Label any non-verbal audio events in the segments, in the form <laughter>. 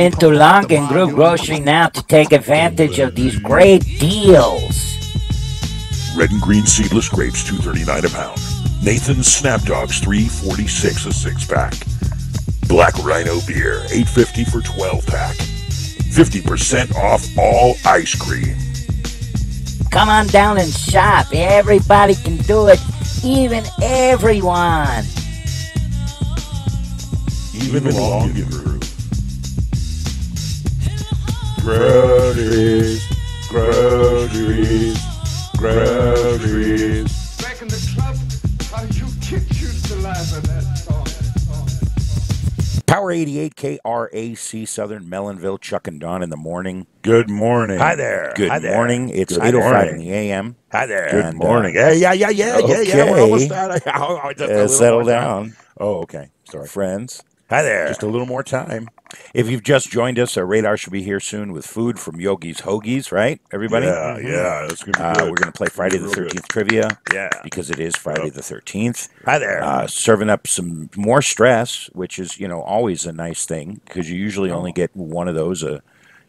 Into Long and Groove Grocery now to take advantage of these great deals. Red and green seedless grapes, two thirty nine a pound. Nathan's Snap Dogs, three forty six a six pack. Black Rhino beer, eight fifty for twelve pack. Fifty percent off all ice cream. Come on down and shop. Everybody can do it, even everyone. Even, Even long and groove. Groceries, groceries, groceries. Back in the club, how you kids used to laugh at that song. Power 88 KRAC Southern Mellonville, Chuck and Don in the morning. Good morning. Hi there. Good Hi there. morning. It's Good 8.05 in the a.m. Hi there. Good And, uh, morning. yeah, yeah, yeah, yeah, yeah, yeah. We're okay. almost at it. Oh, oh, just a Uh, settle more time. down, Oh, okay. Sorry. friends. Hi there. Just a little more time. If you've just joined us, our radar should be here soon with food from Yogi's Hoagies, right, everybody? Yeah, yeah. That's gonna be Uh, we're going to play Friday the Real good. 13th trivia yeah. because it is Friday Yep. the 13th. Hi there. Uh, serving up some more stress, which is, you know, always a nice thing because you usually Oh. only get one of those a,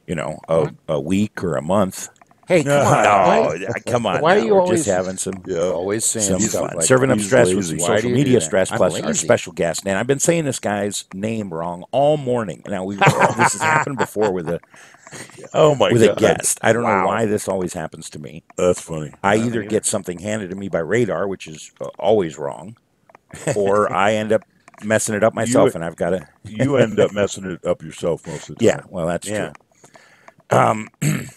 you know, a, a week or a month. Hey, come on. Why- now. come on. why are you We're always- just having some Yeah. Always saying some stuff fun. like Serving up he's stress with lazy. some Why social media stress I'm plus our special guest. And I've been saying this guy's name wrong all morning. Now we this has happened before with a <laughs> Oh my with a guest. I don't know why this always happens to me. That's funny. I either get something handed to me by radar, which is uh, always wrong, or <laughs> I end up messing it up myself, and I've got to. You end up messing it up yourself most of the time. Yeah, well, that's Yeah. true. Um, <clears throat>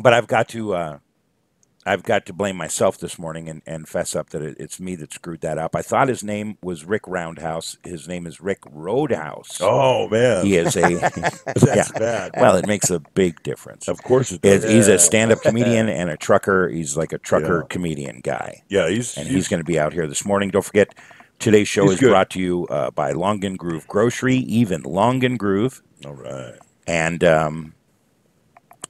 but I've got to. Uh, I've got to blame myself this morning and, and fess up that it, it's me that screwed that up. I thought his name was Rick Roundhouse. His name is Rick Roadhouse. Oh man. He is a <laughs> <laughs> That's yeah. bad. Well, it makes a big difference. Of course it does. He's a stand-up <laughs> comedian and a trucker. He's like a trucker Yeah. comedian guy, Yeah, he's and he's going to be out here this morning. Don't forget, today's show is good. brought to you uh, by Long and Groove Grocery, even Long and Groove, all right. and um,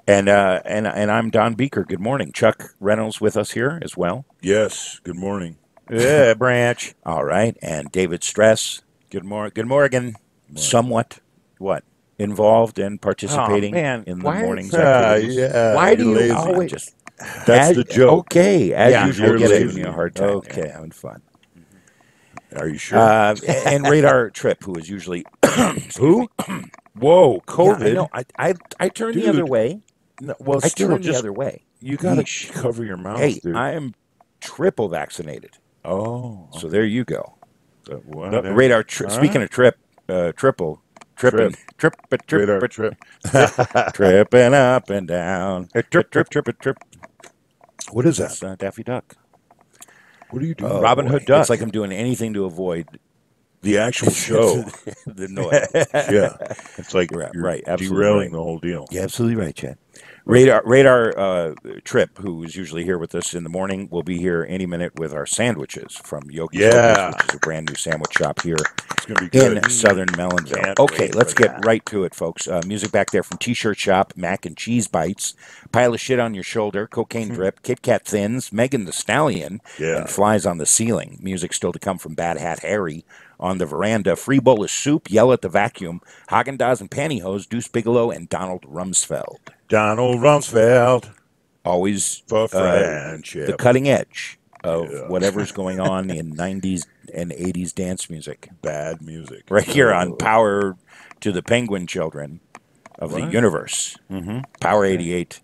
and uh, and and I'm Don Beaker. Good morning, Chuck Reynolds with us here as well. Yes. Good morning. Yeah, Branch. <laughs> All right, and David Stress. Good morning. Good morning. somewhat what involved and participating man, in the why- morning's activities. yeah. Why do you're you always- Just <laughs> That's as- the joke. Okay, as Yeah, usual, you're giving me a hard time. Okay. Okay, having fun. Are you sure? Uh, and Radar Trip, who is usually <coughs> Who? Whoa, Yeah, COVID. I know. I, I I turn the other way. No, well, I still, the other way. you gotta Yeesh. cover your mouth, Hey, dude. I am triple vaccinated, oh, so there you go. uh, what? No, radar. Tri- Huh? Speaking of trip, uh, triple, tripping, trip, trip, trip, radar trip, trip. <laughs> tripping up and down, trip, trip, trip, trip. What is that? uh, Daffy Duck. What are you doing? Oh, Robin boy. Hood Duck. It's like I'm doing anything to avoid the actual <laughs> show. <laughs> the noise. yeah, it's like Right, absolutely derailing right. the whole deal. You're absolutely right, Chad. Radar, Radar uh, Trip, who is usually here with us in the morning, will be here any minute with our sandwiches from Yogi's Yeah. Which is a brand new sandwich shop here It's gonna be good. in Southern Mellonville. Okay, let's get that. right to it, folks. Uh, music back there from T-shirt shop, mac and cheese bites, pile of shit on your shoulder, cocaine drip, Kit Kat thins, Megan Thee Stallion, Yeah. and flies on the ceiling. Music still to come from Bad Hat Harry on the veranda. Free bowl of soup, yell at the vacuum, Haagen Dazs and pantyhose, Deuce Bigalow and Donald Rumsfeld. Donald Rumsfeld Always for uh, friendship. the cutting edge of Yeah. whatever's <laughs> going on in 90s and 80s dance music. Bad music. right here on. Power to the Penguin Children of the Universe. Mm-hmm. Power 88,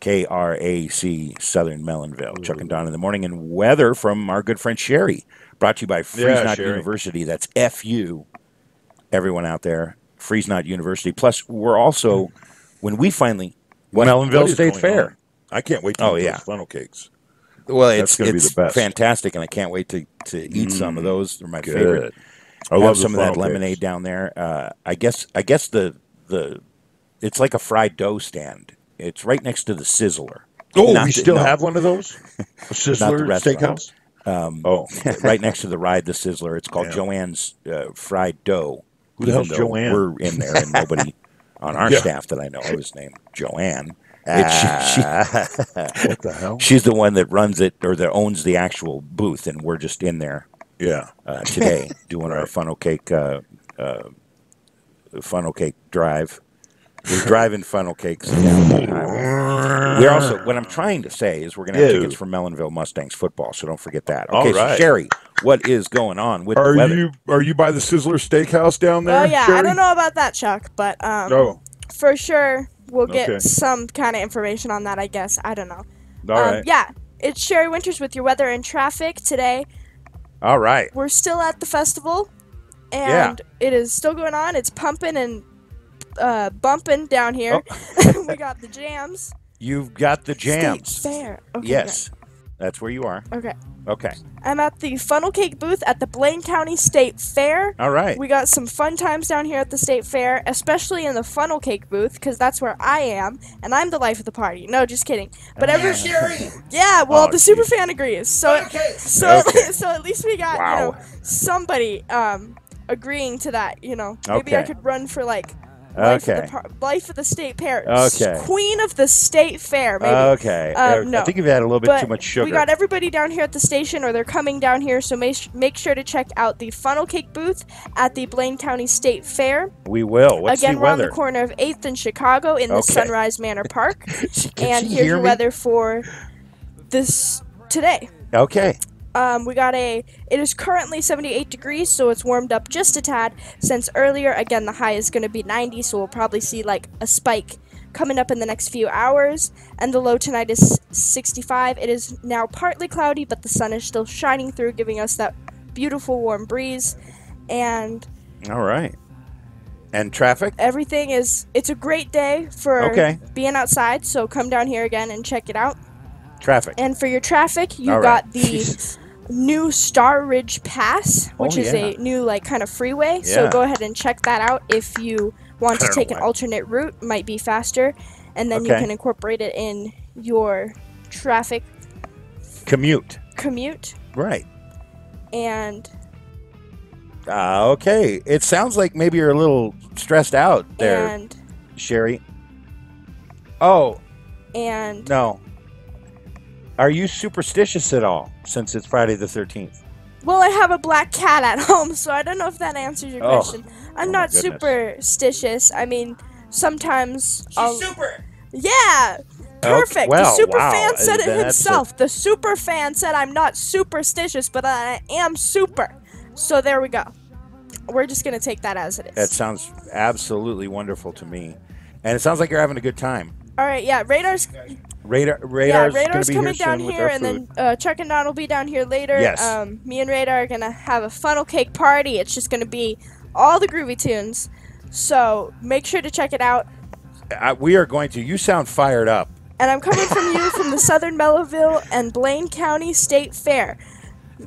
KRAC, Southern Mellonville. Chuck and Don in the morning. And weather from our good friend Sherry. Brought to you by Freeze Not. University. That's FU. Everyone out there, Freeze Not University. Plus, we're also, when we finally. What is State Fair. on? I can't wait to Oh, eat yeah. those funnel cakes. Well, That's it's, be it's the best. fantastic, and I can't wait to, to eat some of those. They're my favorite. I love some of that lemonade cakes. down there. Uh, I guess I guess the the it's like a fried dough stand. It's right next to the Sizzler. Oh, Not we the- still no. have one of those? <laughs> A Sizzler. Steakhouse? Um, Oh, <laughs> right next to the ride the Sizzler. It's called Yeah. Joanne's uh, Fried Dough. Who the hell's Joanne? We're in there, and nobody <laughs> on our Yeah. staff that I know of is named Joanne. It's, she, <laughs> what the hell? she's the one that runs it or that owns the actual booth, and we're just in there Yeah. uh, today <laughs> doing our funnel cake uh, uh, funnel cake drive. We're driving funnel cakes down the highway. <laughs> We're also what I'm trying to say is we're going to have Ew. tickets for Melonville Mustangs football, so don't forget that. All Okay, so. Sherry, what is going on with Are the weather? you are you by the Sizzler Steakhouse down there? Oh yeah, I don't know about that, Chuck, but um, Oh, for sure we'll get Okay. some kind of information on that. I guess I don't know. all um, right. Yeah, it's Sherry Winters with your weather and traffic today. All right. We're still at the festival, Yeah. and it is still going on. It's pumping and uh, bumping down here. Oh. <laughs> we got the jams. You've got the State jams. Fair. Okay, yes. That's where you are. Okay. Okay. I'm at the funnel cake booth at the Blaine County State Fair. All right. We got some fun times down here at the state fair, especially in the funnel cake booth, because that's where I am, and I'm the life of the party. No, just kidding. But every yeah, well, Oh, the super geez. fan agrees. So so Okay. <laughs> so at least we got you know somebody um agreeing to that. You know, maybe I could run for like. Life, Okay. of the par- life of the state fair. Okay. Queen of the state fair, maybe. Okay. Uh, no. I think you've had a little bit But too much sugar. we got everybody down here at the station, or they're coming down here. So make make sure to check out the funnel cake booth at the Blaine County State Fair. we will. What's Again, the we're on the corner of 8th and Chicago in the Okay. Sunrise Manor Park. <laughs> And here's me? weather for this today. Okay. Um, we got a. It is currently 78 degrees, so it's warmed up just a tad since earlier. Again, the high is going to be 90, so we'll probably see like a spike coming up in the next few hours. And the low tonight is 65. It is now partly cloudy, but the sun is still shining through, giving us that beautiful warm breeze. And All right. And traffic? everything is. It's a great day for Okay. being outside, so come down here again and check it out. Traffic. And for your traffic, you All got right. the <laughs> new Star Ridge Pass, which Oh, is a new like kind of freeway. So go ahead and check that out if you want to take an alternate route, might be faster, and then you can incorporate it in your traffic Commute. commute. Right. And Uh, okay. It sounds like maybe you're a little stressed out there, and Sherry. Oh, and no. Are you superstitious at all since it's Friday the 13th? well, I have a black cat at <laughs> home, so I don't know if that answers your Oh. question. Oh I'm Oh not superstitious. I mean, sometimes I'll, super. Yeah. Perfect. well, the super wow, fan said it that's a- himself. The super fan said I'm not superstitious, but I am super. So there we go. We're just gonna take that as it is. That sounds absolutely wonderful to me. And it sounds like you're having a good time. All right. Yeah. Radar's. Radar, Yeah. radar's, Radar's gonna be coming here down here, and food. then uh, Chuck and Don will be down here later. Yes. Um, me and Radar are gonna have a funnel cake party. It's just gonna be all the groovy tunes. So make sure to check it out. Uh, we are going to. You sound fired up. And I'm coming from you from the <laughs> Southern Melville and Blaine County State Fair.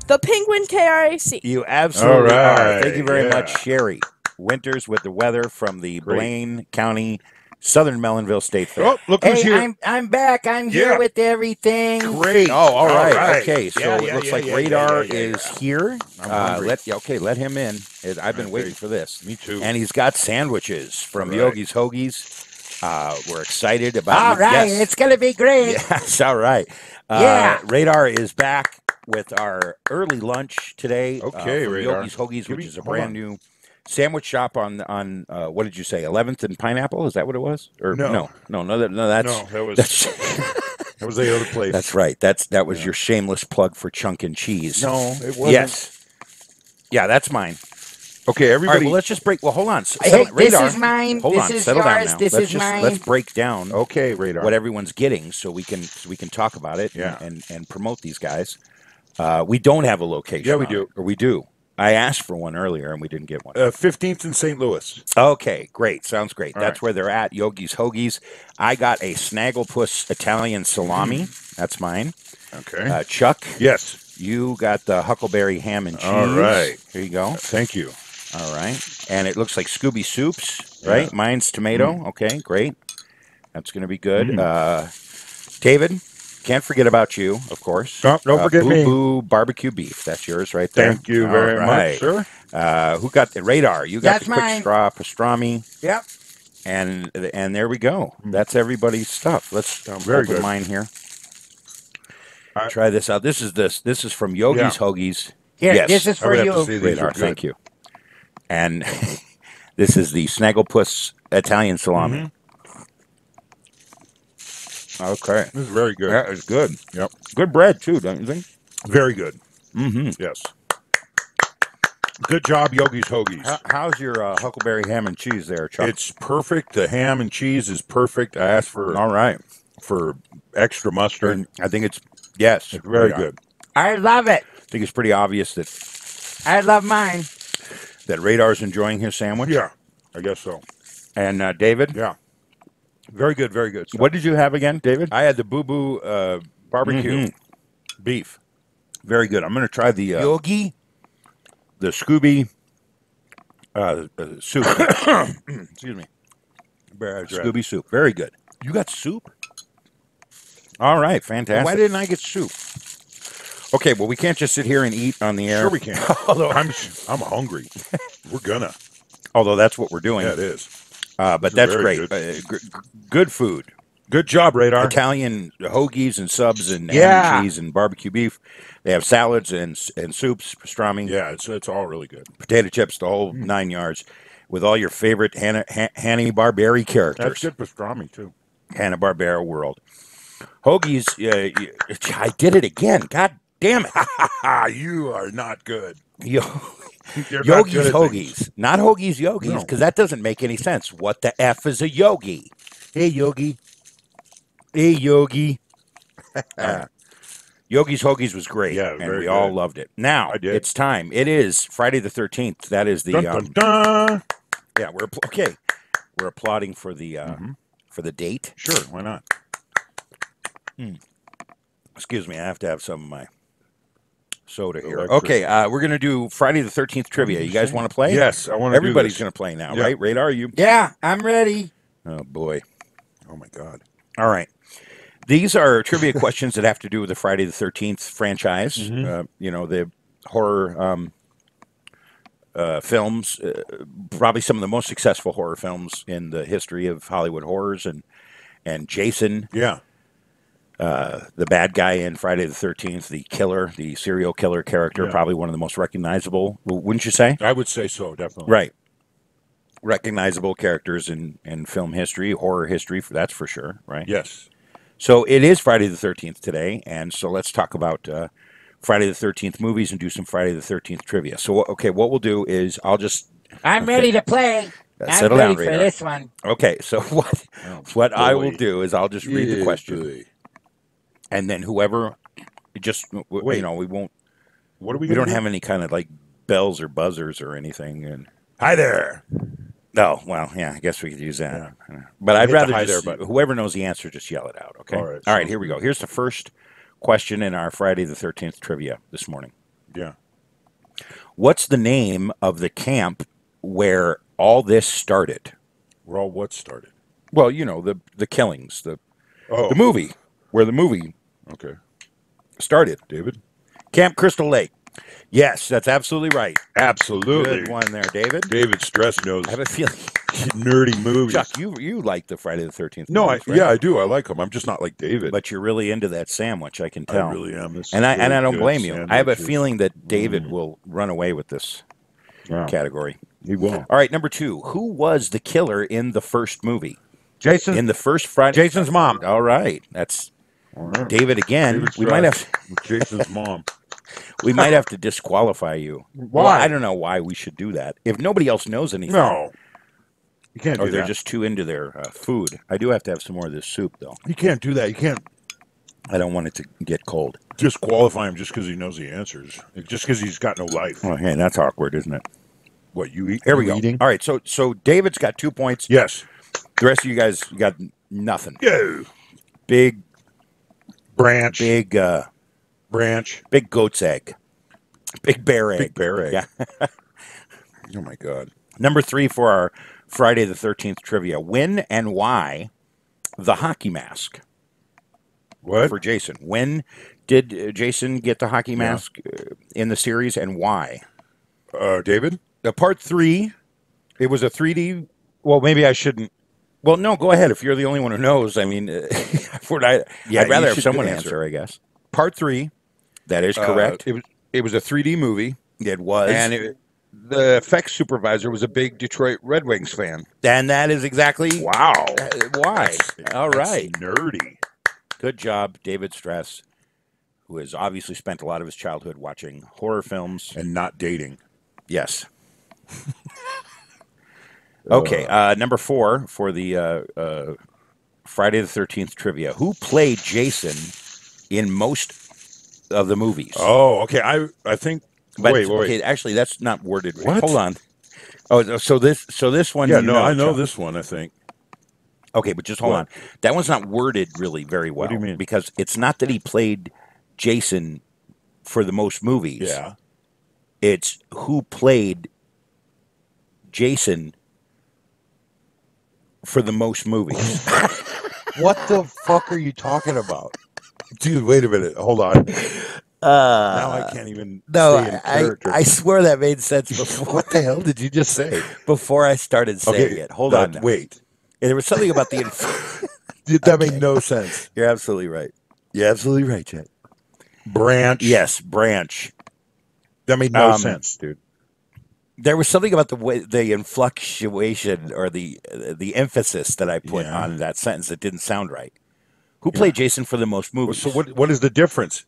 The Penguin KRAC. You absolutely All are. Thank you very yeah. much, Sherry Winters, with the weather from the Great. Blaine County Southern Mellonville State Fair. Oh, look who's Hey, here. I'm I'm back. I'm here Yeah. with everything. Great. Oh, all right. right. Okay, so Yeah, it looks like Radar is here. Uh, let okay, let him in. I've been Okay. waiting for this. Me too. And he's got sandwiches from Right. Yogi's Hoagies. Uh, we're excited about. All right, Yes. it's gonna be great. <laughs> Yes, all right. Uh, Yeah. Radar is back with our early lunch today. uh, Okay, from Radar. Yogi's Hoagies, Give which me- is a brand on. new sandwich shop on on uh, what did you say? 11th and Pineapple? Is that what it was? Or No. no, no, no, that, no that's no, that was that's <laughs> that was the other place. that's right. That's that was your shameless plug for chunk and cheese. No, it wasn't. Yes. Yeah, that's mine. Okay, All right, everybody. well, let's just break. Well, hold on. S- Hey, settle- this is mine, Hold this on. is settle down now. this let's is just mine. let's break down okay, radar. what everyone's getting so we can so we can talk about it Yeah. and, and and promote these guys. Uh, we don't have a location. Yeah, we do. it, or we do. I asked for one earlier and we didn't get one. Uh, Fifteenth in St. Louis. Okay, great. Sounds great. All That's right. where they're at. Yogi's Hoagies. I got a Snagglepuss Italian salami. That's mine. Okay. Uh, Chuck, yes. you got the Huckleberry ham and cheese. All right. Here you go. Thank you. All right. And it looks like Scooby Soups, right? Yeah. Mine's tomato. Okay, great. That's going to be good. Mm. Uh, David, can't forget about you, of course. Don't- don't Uh, forget Boo me. Boo barbecue beef. That's yours right there. Thank you All very right. much, sir. Uh, who got the radar? You got That's the quick mine. straw pastrami, Yep. and and there we go. That's everybody's stuff. Let's um. Very open good. mine here. I- Try this out. This is this. This is from Yogi's Yeah. Hoagies. Here, Yes. this is I for would have you. to say these radar. Thank you. And <laughs> This is the Snagglepuss Italian salami. Okay. This is very good. That is good. Yep. Good bread, too, don't you think? Very good. Mm-hmm. Yes. Good job, Yogi's Hoagies. How, how's your uh, Huckleberry ham and cheese there, Chuck? It's perfect. The ham and cheese is perfect. I asked for all right. for extra mustard. And I think it's, yes. It's very good. I love it. I think it's pretty obvious that, I love mine. that Radar's enjoying his sandwich. Yeah, I guess so. And uh, David, Yeah, very good. Very good. stuff. what did you have again, David? I had the Boo Boo uh, barbecue Mhm. beef. Very good. I'm going to try the uh, Yogi. the Scooby uh, uh, soup. <coughs> Excuse me. Scooby soup. Very good. You got soup? All right, fantastic. Why didn't I get soup? Okay, well, we can't just sit here and eat on the air. Sure, we can. <laughs> Although <laughs> I'm I'm hungry. We're gonna. Although that's what we're doing. Yeah, it is. Uh, but that's great. good. Uh, gr- good food. Good job, Radar. Italian hoagies and subs and Yeah. and cheese and barbecue beef. They have salads and and soups, pastrami, Yeah, it's it's all really good. potato chips, the whole Mm. nine yards, with all your favorite Hanna Han- Hanna Barbera characters. That's good pastrami too. Hanna Barbera world. Hoagies. Uh, I did it again. God damn it. <laughs> You are not good. <laughs> Yo- <laughs> Yogi's good hoagies, not hoagies yogis, No. because that doesn't make any sense. What the f is a yogi? Hey yogi, hey yogi. <laughs> Uh, Yogi's Hoagies was great, Yeah, and we all loved it. Now it's time. It is Friday the Thirteenth. That is the Dun, um, dun, dun. yeah. We're okay. We're applauding for the uh, Mhm. for the date. Sure, why not? Excuse me, I have to have some of my soda here. Electric. Okay, uh, we're gonna do Friday the Thirteenth trivia. You guys want to play? Yes, I want to. Everybody's do gonna play now, Yeah. right? Radar, you? Yeah, I'm ready. Oh boy. Oh my god. All right. These are trivia <laughs> questions that have to do with the Friday the Thirteenth franchise. Mhm. Uh, you know the horror um, uh, films, uh, probably some of the most successful horror films in the history of Hollywood horrors, and and Jason, Yeah. Uh, the bad guy in Friday the Thirteenth, the killer, the serial killer character, Yeah. probably one of the most recognizable. Wouldn't you say? I would say so, definitely. Right. Recognizable characters in, in film history, horror history, that's for sure, right? Yes. So it is Friday the 13th today, and so let's talk about uh, Friday the 13th movies and do some Friday the 13th trivia. So, okay, what we'll do is I'll just. I'm Okay. ready to play. Uh, I'm ready down, for this one. Okay, so <laughs> what, what I will do is I'll just read the question, boy. And then whoever, just, Wait. you know, we won't, What are we? we don't do? have any kind of like bells or buzzers or anything. And Hi there. No, well, yeah, I guess we could use that. But I'd the rather hi just, there button. whoever knows the answer, just yell it out. Okay. All right, All right. Here we go. Here's the first question in our Friday the Thirteenth trivia this morning. Yeah. What's the name of the camp where all this started? We're all what started. Well, you know the the killings, the Oh. the movie where the movie Okay. started. David. Camp Crystal Lake. Yes, that's absolutely right. Absolutely. Good one there, David. David Stress knows I have a feeling, <laughs> nerdy movies. Chuck, you you like the Friday the Thirteenth? no, I, yeah, I do. I like him. I'm just not like David. but you're really into that sandwich. I can tell. I really am. This and I and I don't blame you. I have a feeling that David mm. will run away with this category. he will. All right, number two. Who was the killer in the first movie? Jason. In the first Friday. Jason's mom. All right, that's David again. David we might have Jason's mom. <laughs> we might have to disqualify you. Why? Well, I don't know why we should do that. If nobody else knows anything, No. You can't or they're that. just too into their uh, food. I do have to have some more of this soup, though. You can't do that. You can't I don't want it to get cold. disqualify him just because he knows the answers. Just because he's got no life. Oh, hey, that's awkward, isn't it? What you eat? Here we go. Eating? All right, so so David's got two points. Yes. The rest of you guys got nothing. Go. Big, Branch. big, uh, Branch. big goat's egg. Big bear egg. Big bear egg. Yeah. <laughs> Oh my God. Number three for our Friday the 13th trivia. When and why the hockey mask What? for Jason? When did uh, Jason get the hockey mask uh, in the series and why? Uh, David. the part three, It was a 3D. Well, maybe I shouldn't. Well, no, go ahead. If you're the only one who knows, I mean, uh, <laughs> for I, Yeah, I'd rather have someone answer. answer, I guess. Part three, that is uh, correct. it was. It was a 3D movie, it was. and it the effects supervisor was a big Detroit Red Wings fan. And that is exactly Wow. uh, why. All That's right. nerdy. Good job, David Stress, who has obviously spent a lot of his childhood watching horror films. And not dating. Yes. <laughs> okay, uh, number four for the uh, uh, Friday the 13th trivia. Who played Jason in most of the movies? Oh, okay. I I think. But, wait, wait, wait. actually, that's not worded. right. What? Hold on. Oh, so this, so this one. Yeah, you no, I know Chuck. this one. I think. Okay, but just hold What? on. That one's not worded really very well. do you mean? Because it's not that he played Jason for the most movies. Yeah. It's who played Jason for the most movies. <laughs> What the fuck are you talking about? Dude, wait a minute. Hold on. now I can't even no, I. I swear that made sense <laughs> before, what the hell did you just say? before I started saying it. Hold uh, on. now. Wait. There was something about the. inf- <laughs> that made no sense? You're absolutely right. You're absolutely right, Chad. Branch. Yes, Branch. That made no Um, sense, dude. There was something about the way the influctuation or the the emphasis that I put Yeah. on that sentence that didn't sound right. Who played Jason for the most movies? So what? What is the difference?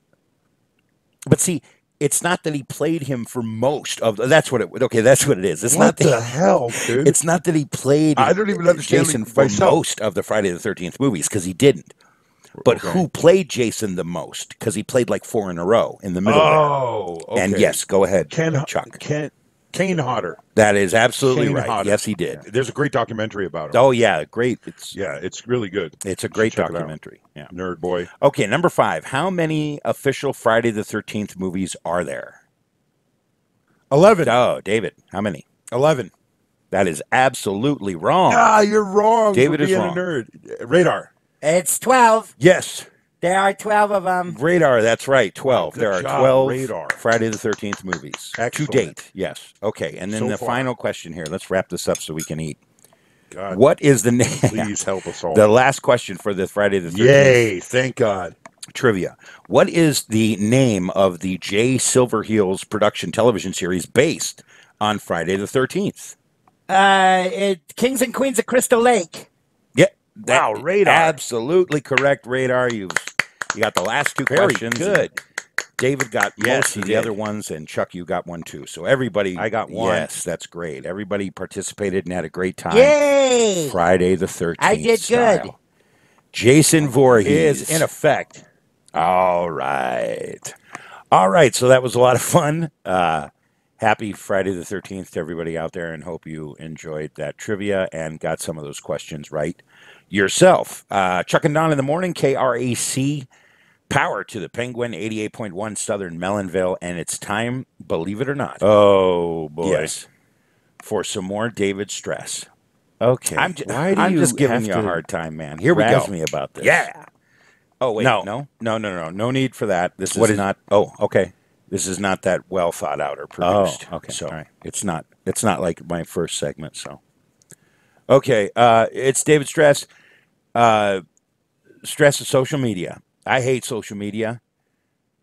But see, it's not that he played him for most of. That's what it. Okay, that's what it is. It's what not the that. hell, dude? It's not that he played. I don't even understand Jason for myself. most of the Friday the Thirteenth movies because he didn't. But Okay. who played Jason the most? Because he played like four in a row in the middle. oh, okay. And yes, go ahead, Ken Chuck. Ken Kane Hodder. That is absolutely Kane right. Hodder. Yes, he did. There's a great documentary about him. Oh yeah, great. It's Yeah, it's really good. it's a great check it out. documentary. Yeah. Nerd boy. Okay, number five. How many official Friday the Thirteenth movies are there? Eleven. Oh, David, how many? Eleven. That is absolutely wrong. Ah, you're wrong. David is wrong. a nerd. Radar. It's 12. Yes, There are 12 of them. radar. That's right. Twelve. Good there are job, twelve Radar. Friday the Thirteenth movies Excellent. to date. Yes. Okay, and then So the far. final question here. Let's wrap this up so we can eat. God, What is the name? <laughs> please help us all. the last question for the Friday the Thirteenth Yay! Thank God. trivia. What is the name of the Jay Silverheels production television series based on Friday the 13th? Uh, it, Kings and Queens of Crystal Lake. Yeah. Wow, Radar. Absolutely correct, Radar. You you got the last two Very questions. good. David got Yes, most of the did. other ones, and Chuck, you got one too. So everybody, I got one. Yes, that's great. Everybody participated and had a great time. Yay! Friday the 13th. I did good. Jason Voorhees. Is in effect. All right. All right. So that was a lot of fun. Uh, happy Friday the 13th to everybody out there and hope you enjoyed that trivia and got some of those questions right yourself. Uh, Chuck and Don in the morning, KRAC. Power to the Penguin, 88.1 Southern Mellonville. And it's time, believe it or not. Oh boy. Yes. For some more David stress. Okay. I'm, ju- Why do I'm you just giving you a hard time, man. Here we go. me about this? Yeah. Oh wait, No. no, no, no, no, no need for that. This What is is- not. Oh, okay. This is not that well thought out or produced. Oh, okay, So all right. it's not. It's not like my first segment. So okay, uh, it's David Stress. Uh, stress of social media. I hate social media.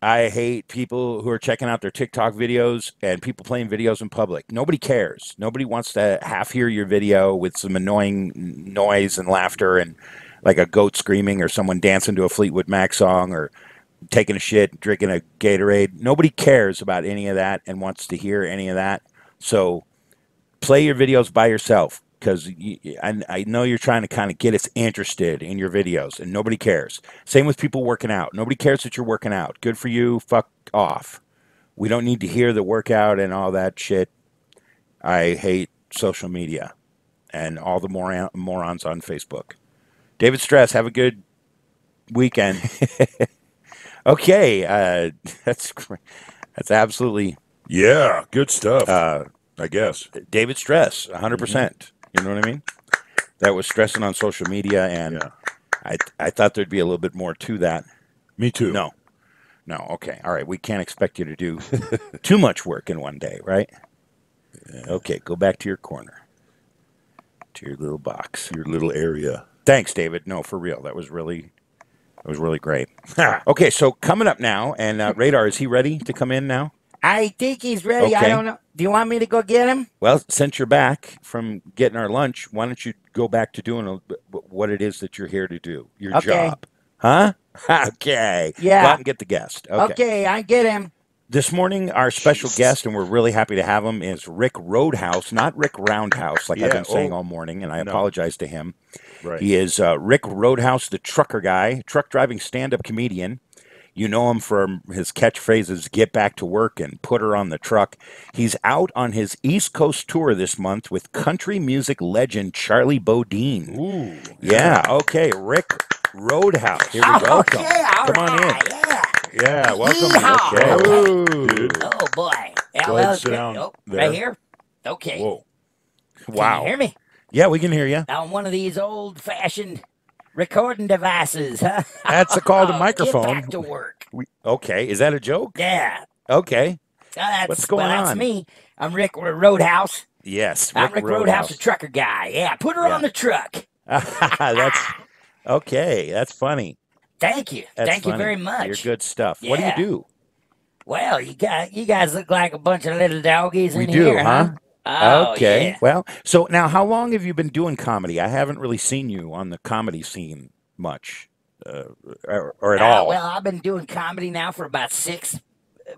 I hate people who are checking out their TikTok videos and people playing videos in public. Nobody cares. Nobody wants to half hear your video with some annoying noise and laughter and like a goat screaming or someone dancing to a Fleetwood Mac song or taking a shit, drinking a Gatorade. Nobody cares about any of that and wants to hear any of that. So play your videos by yourself because I, I know you're trying to kind of get us interested in your videos and nobody cares. Same with people working out. Nobody cares that you're working out. Good for you. Fuck off. We don't need to hear the workout and all that shit. I hate social media and all the moron, morons on Facebook. David Stress, have a good weekend. <laughs> okay, uh, <laughs> that's great. that's absolutely Yeah, good stuff. uh, I guess. David Stress, 100%. percent You know what I mean? That was stressing on social media, and Yeah. I I thought there'd be a little bit more to that. Me too. No, no. Okay, all right. We can't expect you to do <laughs> too much work in one day, right? Okay, go back to your corner, to your little box. Your little area. Thanks, David. No, for real. That was really that was really great. okay, so coming up now, and uh, Radar is he ready to come in now? I think he's ready. I don't know. Do you want me to go get him? Well, since you're back from getting our lunch, why don't you go back to doing a, what it is that you're here to do, your Okay. job? Huh? <laughs> okay. Yeah. Go out and get the guest. Okay. Okay, I get him. This morning, our special guest, and we're really happy to have him, is Rick Roadhouse, not Rick Roundhouse, like I've been saying oh. all morning, and I No. apologize to him. Right. He is uh, Rick Roadhouse, the trucker guy, truck driving stand up comedian. You know him from his catchphrases, get back to work and put her on the truck. He's out on his East Coast tour this month with country music legend Charlie Bodine. Ooh. Yeah, okay, Rick Roadhouse. Here we Oh, go. okay, all Come on in. Yeah. Yeah, welcome. Yeehaw. Okay. Ooh. Oh boy. Yeah, Go ahead, sit down Oh, there. right here. Okay. Whoa. Can Wow. you hear me? Yeah, we can hear you. On one of these old-fashioned recording devices, huh? That's a call to <laughs> Get microphone. back to work. We, okay, is that a joke? Yeah. Okay. Uh, that's, What's going well, that's me. I'm Rick Roadhouse. Yes, Rick I'm Rick Roadhouse, the trucker guy. Yeah, put her Yeah. on the truck. <laughs> That's okay. That's funny. Thank you. That's Thank you very much. You're good stuff. What do you do? Well, you got you guys look like a bunch of little doggies We in do, here, huh? Oh, okay. yeah. Well, so now how long have you been doing comedy? I haven't really seen you on the comedy scene much, uh, or, or at Uh, all. Well, I've been doing comedy now for about six uh,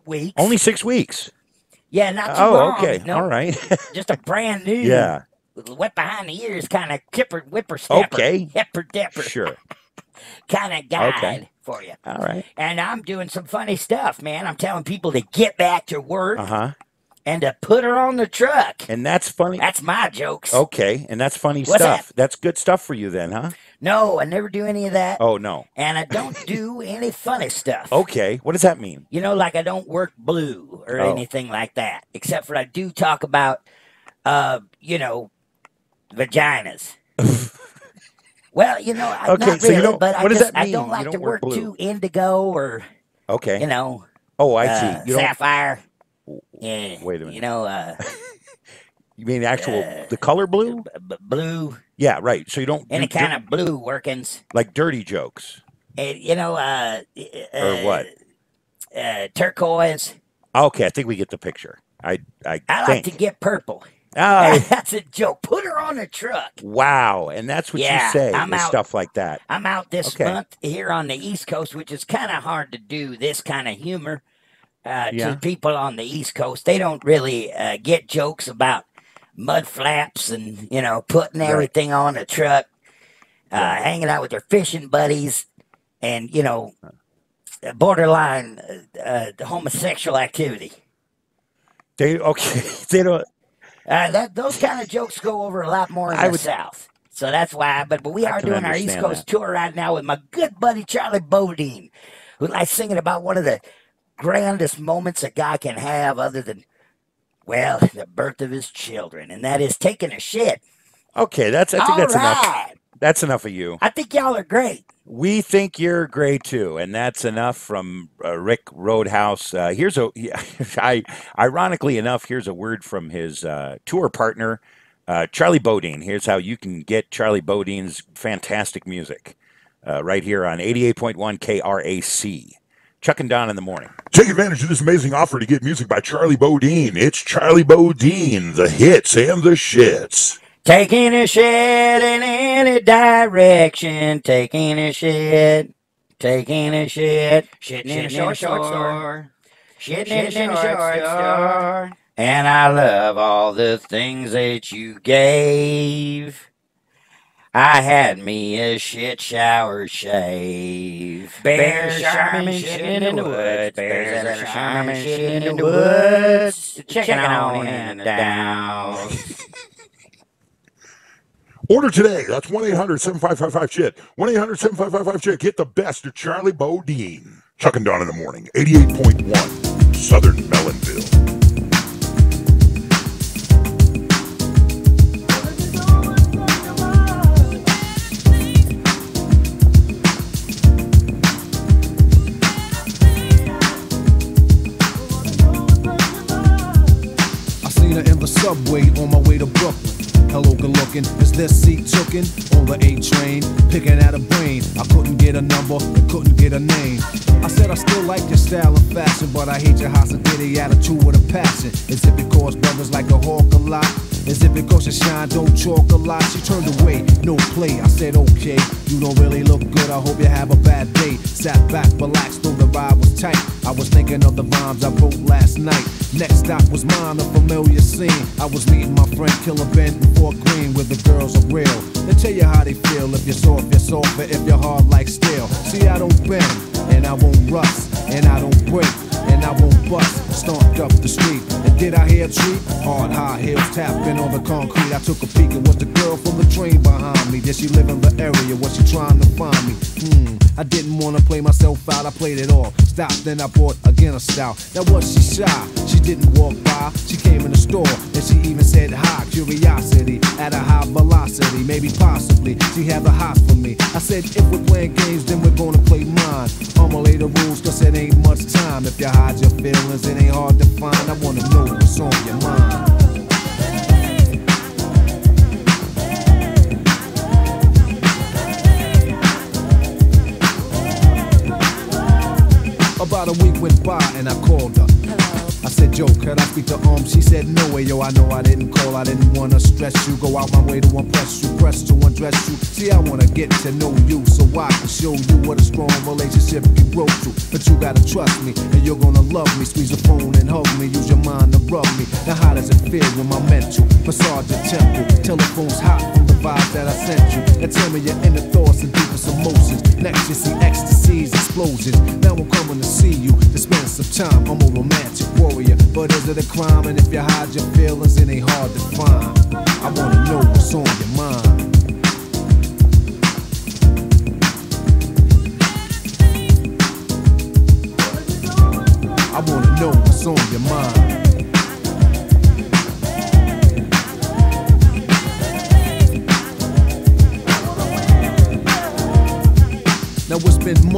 weeks. Only six weeks. yeah, not too Oh, long. okay. No, All right. <laughs> Just a brand new. yeah. Wet behind the ears, kind of kipper, whipper snapper, Okay. hipper dipper Sure. <laughs> kind of guide Okay. for you. All right. And I'm doing some funny stuff, man. I'm telling people to get back to work Uh huh. And to put her on the truck. And that's funny. That's my jokes. Okay. And that's funny What's stuff. That's good stuff for you then, huh? No, I never do any of that. Oh no. And I don't do <laughs> any funny stuff. Okay. What does that mean? You know, like I don't work blue or Oh. anything like that. Except for I do talk about, uh, you know, vaginas. <laughs> well, you know, I, Okay, not so you really, don't- but I just that I don't like don't to work too indigo or Okay. you know, oh, I uh, see. You don't. sapphire. Yeah. Wait a minute. You know, <laughs> uh, You mean the actual uh, the color blue? b- blue, Yeah. Right. So you don't any do kind of blue workings. like dirty jokes And, you know, uh, or uh, what? Uh, turquoise. Okay, I think we get the picture. I I, I think. like to get purple. Oh, <laughs> That's a joke. Put her on a truck. wow! And that's what Yeah, you say I'm out. stuff like that. I'm out this Okay. month here on the East Coast, which is kind of hard to do this kind of humor uh, Yeah. to people on the East Coast. They don't really uh, get jokes about mud flaps and, you know, putting Right. everything on a truck, uh, hanging out with their fishing buddies, and, you know, borderline uh, uh, homosexual activity. They okay. <laughs> They don't. Uh, that those kind of jokes go over a lot more in I the would- South. So that's why. But but we I are doing our East Coast tour right now with my good buddy Charlie Bodine, who likes singing about one of the grandest moments a guy can have, other than well, the birth of his children, and that is taking a shit. Okay, that's. I think All that's enough. That's enough of you. I think y'all are great. We think you're great too, and that's enough from uh, Rick Roadhouse. Uh, here's a, <laughs> I, ironically enough, here's a word from his uh, tour partner, uh, Charlie Bodine. Here's how you can get Charlie Bodine's fantastic music uh, right here on 88.1 KRAC. Chuck and Don in the morning. Take advantage of this amazing offer to get music by Charlie Bodine. It's Charlie Bodine, the hits and the shits. Taking a shit in any direction. Taking a shit. Taking a shit. Shitting in a short, short store. Shitting in a short, short store. And I love all the things that you gave. I had me a shit shower shave. Bears sharman shitting in the woods. Bears that are sharman shitting in the woods. Checking on in the downs. <laughs> Order today. That's 1 800 7555 shit. 1 800 7555 shit. Get the best of Charlie Bodine. Chuck and Don in the morning. 88.1 Southern Melonville. Tookin' on the A train? Picking at a brain. I couldn't get a number, couldn't get a name. I said I still like your style and fashion, but I hate your hospitality attitude with a passion. As if it cause brothers like a hawk a lot. If it goes to shine, don't talk a lot. She turned away, no play. I said, okay, you don't really look good. I hope you have a bad day. Sat back, relaxed, the ride was tight. I was thinking of the rhymes I wrote last night. Next stop was mine, a familiar scene. I was meeting my friend Killer Ben before Green, where the girls are real. They tell you how they feel. If you're soft, you're soft, but if you're hard like steel. See, I don't bend, and I won't rust, and I don't break and I won't bust. Stomped up the street, and did I hear a treat? Hard high heels tapping on the concrete. I took a peek and was the girl from the train behind me. Did she live in the area? Was she trying to find me? Hmm, I didn't wanna play myself out. I played it all. Stopped, then I bought again a stout. Now was she shy? She didn't walk by. She came in the store and she even said hi. Curiosity at a high velocity, maybe possibly she had the hots for me. I said if we're playing games, then we're gonna play mine. I'ma lay the rules, cause it ain't much time. If you hide your feelings, it ain't hard to find. I wanna know what's on your mind. About a week went by and I called her. I said, Yo, can I speak to um? She said, no way, yo, I know I didn't call. I didn't wanna stress you. Go out my way to impress you, press to undress you. See, I wanna get to know you so I can show you what a strong relationship you broke to. But you gotta trust me, and you're gonna love me. Squeeze the phone and hug me, use your mind to rub me. Now, how does it feel when my mental massage your temple? Telephone's hot from the vibe that I sent you. And tell me your inner thoughts and deepest emotions. Next, you see ecstasies, explosions. Now I'm coming to see you to spend some time. I'm a romantic warrior, but is it a crime? And if you hide your feelings, it ain't hard to find. I wanna know what's on your mind. I wanna know what's on your mind.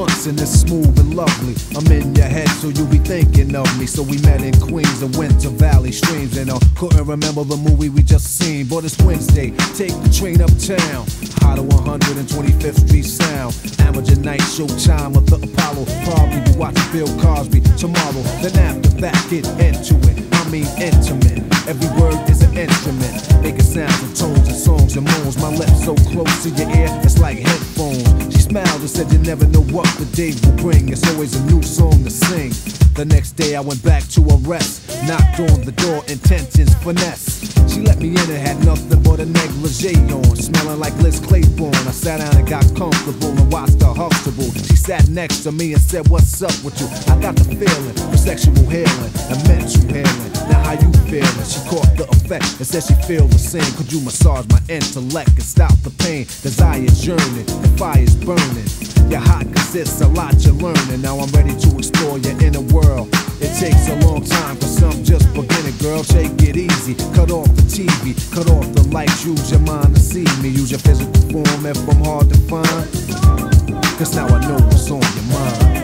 Months and it's smooth and lovely. I'm in your head, so you'll be thinking of me. So we met in Queens and went to Valley Streams, and I couldn't remember the movie we just seen. But it's Wednesday, take the train uptown. High to 125th Street Sound. Amateur night showtime with the Apollo. Probably be watching Bill Cosby tomorrow. Then after that, get into it. I mean intimate. Every word is an instrument, making sounds and tones and songs and moans. My lips so close to your ear, it's like headphones. Smiled and said, You never know what the day will bring. It's always a new song to sing. The next day I went back to her rest. Knocked on the door, intentions finesse. She let me in and had nothing but a negligee on. Smelling like Liz Claiborne. I sat down and got comfortable and watched her Huxtable. She sat next to me and said, What's up with you? I got the feeling for sexual healing and mental healing. Now how you feeling? She caught the effect and said she feel the same. Could you massage my intellect and stop the pain? Desire's yearning, the fire's burning. You're hot cause it's a lot you're learning. Now I'm ready to explore your inner world. It takes a long time for some just beginning, girl. Take it easy. Cut off the TV, cut off the lights. Use your mind to see me. Use your physical form if I'm hard to find. Cause now I know what's on your mind.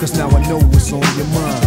Cause now I know what's on your mind.